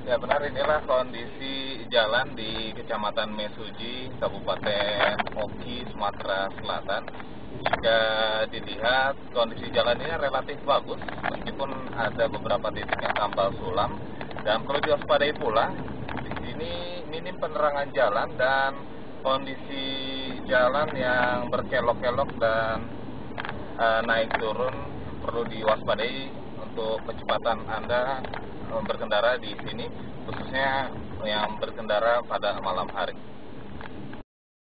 Ya benar inilah kondisi jalan di Kecamatan Mesuji, Kabupaten Oki, Sumatera Selatan. Jika dilihat kondisi jalan ini relatif bagus, meskipun ada beberapa titik yang tambal sulam. Dan perlu diwaspadai pula, di sini minim penerangan jalan dan kondisi jalan yang berkelok-kelok dan e, naik turun perlu diwaspadai untuk kecepatan Anda berkendara di sini, khususnya yang berkendara pada malam hari.